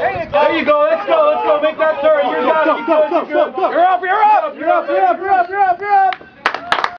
There you go. Let's go. Let's go. Make that turn. You're up. You're up. You're up. You're up. You're up. You're up. You're up. You're up.